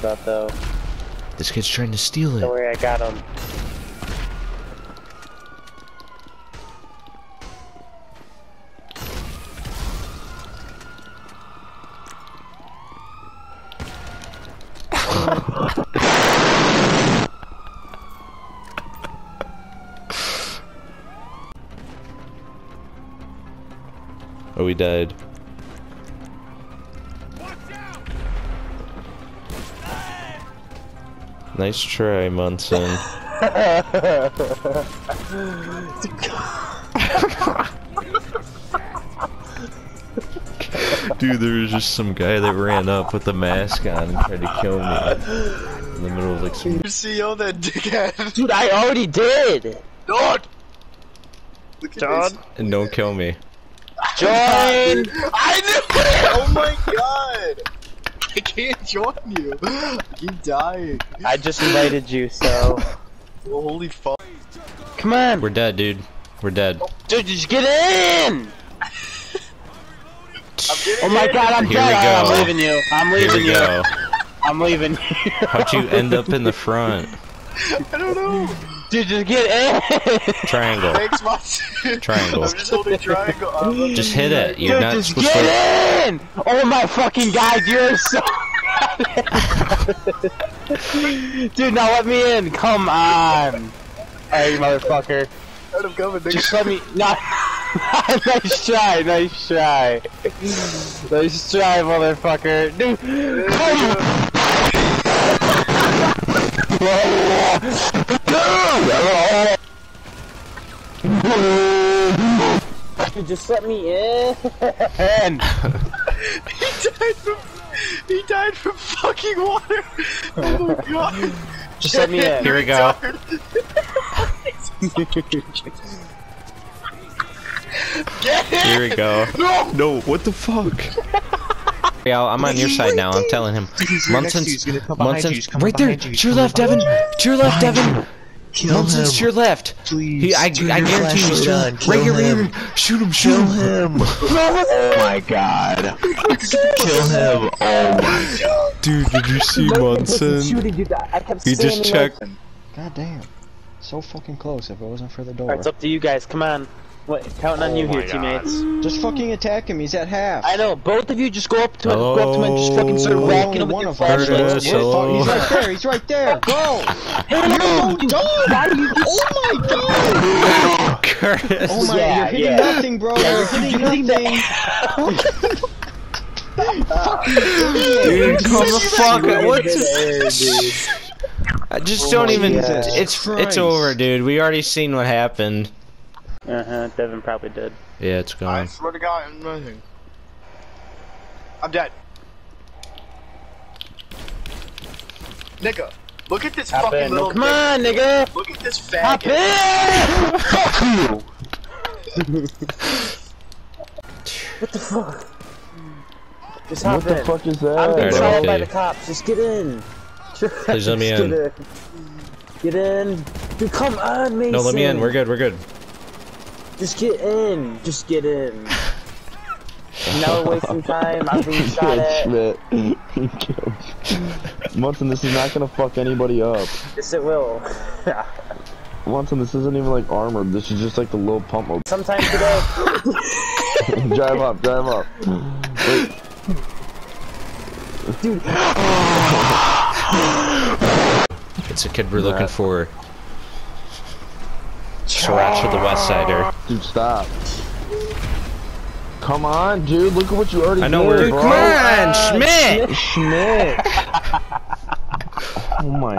about though. This kid's trying to steal it. Don't worry, I got him. Oh, he died. Nice try, Munson. Dude, there was just some guy that ran up with a mask on and tried to kill me in the middle of like some. You see all that dickhead? Dude, I already did! Don't! Look at John? this. And don't kill me. Join! I knew it! My god! I can't join you. I keep dying. I just invited you, so. Oh, holy fuck. Come on! We're dead, dude. We're dead. Dude, just get in! Oh my god, I'm Here dead! we I'm leaving you. I'm Here leaving we you. go. I'm leaving you. How'd you end up in the front? I don't know. Dude, just get in! Triangle. Thanks, Monson. Triangle. I'm just holding triangle. Just hit it. You're Dude, not just supposed to. get in! Oh my fucking god, you're so. Dude, now let me in. Come on. Hey, motherfucker. Let him come and Just let me. No. nice try. Nice try. Nice try, motherfucker. Dude, come. Dude, just let me in. He died from. He died from fucking water. Oh my god. Just let me in. Here we go. Get in! Here we go. No! No, what the fuck? Yeah, I'm on your side now. I'm telling him. Munson's, Munson's right there. To your left, Devin. To your left, Devin. Munson's to your left. Please. He, I, I turn your guarantee you, he's flashlight to right Kill here, him. right here. Shoot him, shoot Kill him. him. Oh my god. Kill him. Oh my god. Dude, did you see Munson? He just checked. God damn. So fucking close if it wasn't for the door. Alright, it's up to you guys. Come on. What, counting on oh you here, teammates. Just fucking attack him, he's at half. I know. Both of you just go up to him, go up to him, and just fucking start oh, Hello? whacking him with your flashlights. Curtis, We're hello? fuck- He's right there, he's right there. Go! Hey, no, you Why do you Oh my god! Curtis. Oh my, Yeah, you're hitting yeah. nothing, bro. you're hitting nothing. Dude, come the fuck You're out. gonna What's get air, dude. I just Oh don't even. God. It's it's over, dude. We already seen what happened. Uh-huh, Devin probably did. Yeah, it's gone. I swear to God, I'm nothing. I'm dead. Nigga, look at this Hop fucking in. little. Come on, nigga! Look at this Hop faggot. in! Fuck you! what the fuck? Just hop What the in. fuck is I'm being Alright, that? followed by okay. the cops. Just get in. Please let me in. Get in. Get in. Dude, come on, Mason. No, let me in. We're good. We're good. Just get in. Just get in. now we're wasting time. I'm being shot at. Schmidt. Munson, this is not gonna fuck anybody up. Yes, it will. Munson, this isn't even like armored. This is just like the low pump mode. Sometime today. drive up, drive up. Wait, It's a kid we're looking for. Sriracha the West Sider. dude, stop. Come on, dude. Look at what you already I know did, we're. bro. Come on, Schmidt. Schmidt. oh my